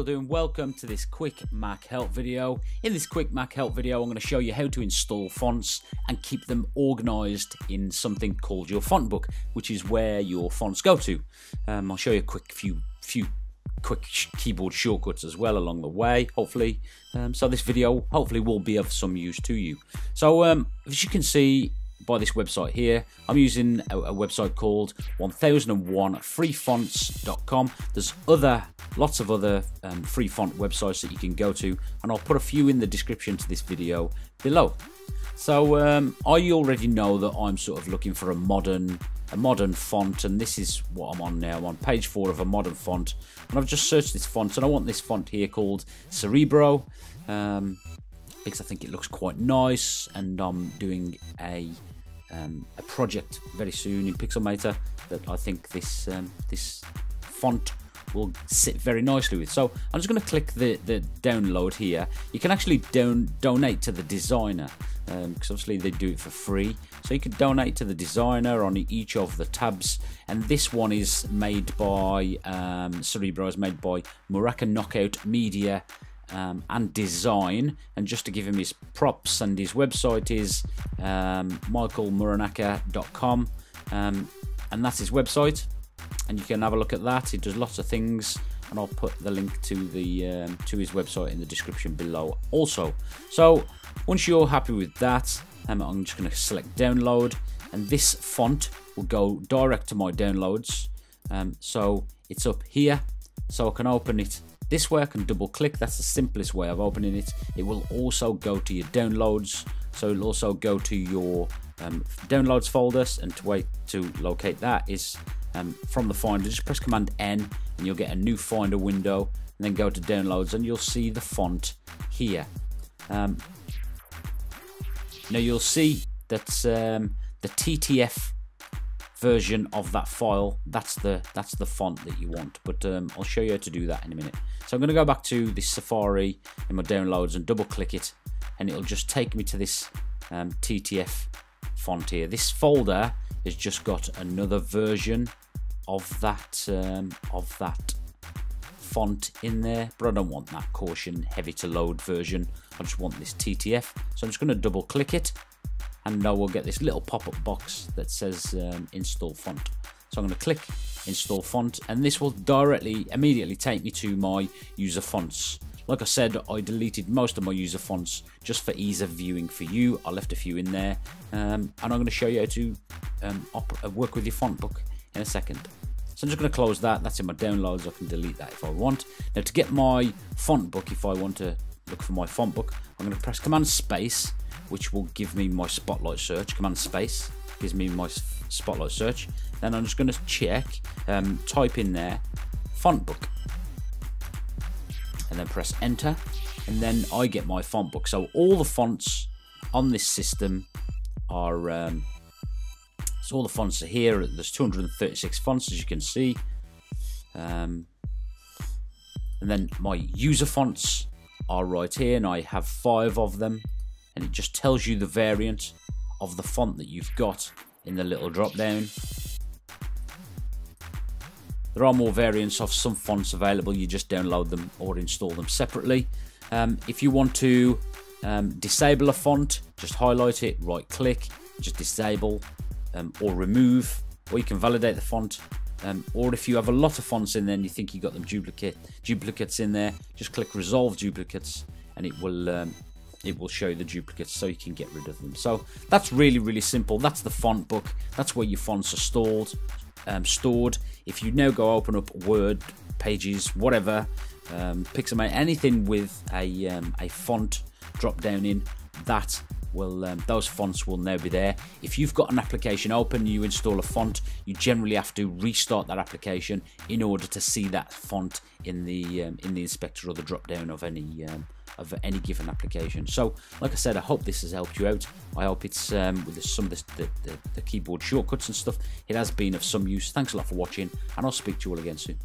all doing? Welcome to this quick Mac help video. In this quick Mac help video, I'm going to show you how to install fonts and keep them organized in something called your font book, which is where your fonts go to. Um, I'll show you a quick few few quick keyboard shortcuts as well along the way, hopefully. Um, so this video hopefully will be of some use to you. So um, as you can see, by this website here. I'm using a, a website called 1001freefonts.com. There's other lots of other um, free font websites that you can go to, and I'll put a few in the description to this video below. So um, I already know that I'm sort of looking for a modern a modern font and this is what I'm on now I'm on page 4 of a modern font and I've just searched this font and I want this font here called Cerebro um, because I think it looks quite nice and I'm doing a um, a project very soon in Pixelmator that I think this um, this font will sit very nicely with. So I'm just going to click the, the download here. You can actually don donate to the designer because um, obviously they do it for free. So you can donate to the designer on each of the tabs. And this one is made by um, Cerebro, is made by Muranaka Knockout Media um, and design. And just to give him his props, and his website is um, michaelmuranaka.com, um, and that's his website. And you can have a look at that. He does lots of things, and I'll put the link to the um, to his website in the description below. Also, so once you're happy with that, um, I'm just going to select download, and this font will go direct to my downloads. Um, so it's up here, so I can open it this way I can double click, that's the simplest way of opening it. It will also go to your downloads, so it'll also go to your um, downloads folders and to way to locate that is um, from the finder, just press Command N and you'll get a new finder window and then go to downloads and you'll see the font here. Um, now you'll see that um, the TTF version of that file that's the that's the font that you want but um, I'll show you how to do that in a minute so I'm going to go back to this Safari in my downloads and double click it and it'll just take me to this um, TTF font here this folder has just got another version of that um, of that font in there but I don't want that caution heavy to load version I just want this TTF so I'm just going to double click it and now we'll get this little pop-up box that says um, install font. So I'm going to click install font and this will directly immediately take me to my user fonts. Like I said, I deleted most of my user fonts just for ease of viewing for you. I left a few in there um, and I'm going to show you how to um, work with your font book in a second. So I'm just going to close that. That's in my downloads. I can delete that if I want. Now to get my font book, if I want to look for my font book, I'm going to press Command Space which will give me my spotlight search. Command space gives me my spotlight search. Then I'm just going to check, um, type in there font book, and then press enter, and then I get my font book. So all the fonts on this system are um, so all the fonts are here. There's 236 fonts as you can see. Um, and then my user fonts are right here and I have five of them and it just tells you the variant of the font that you've got in the little drop down. There are more variants of some fonts available, you just download them or install them separately. Um, if you want to um, disable a font, just highlight it, right click, just disable um, or remove, or you can validate the font. Um, or if you have a lot of fonts in there and you think you got them duplicate duplicates in there, just click resolve duplicates and it will um, it will show the duplicates so you can get rid of them. So that's really, really simple. That's the font book. That's where your fonts are stored. Um, stored. If you now go open up Word, Pages, whatever, um, Pixelmator, anything with a, um, a font drop down in, that will um, those fonts will now be there. If you've got an application open, you install a font, you generally have to restart that application in order to see that font in the um, in the inspector or the drop down of any um, of any given application. So, like I said, I hope this has helped you out. I hope it's um, with some of the, the, the keyboard shortcuts and stuff, it has been of some use. Thanks a lot for watching, and I'll speak to you all again soon.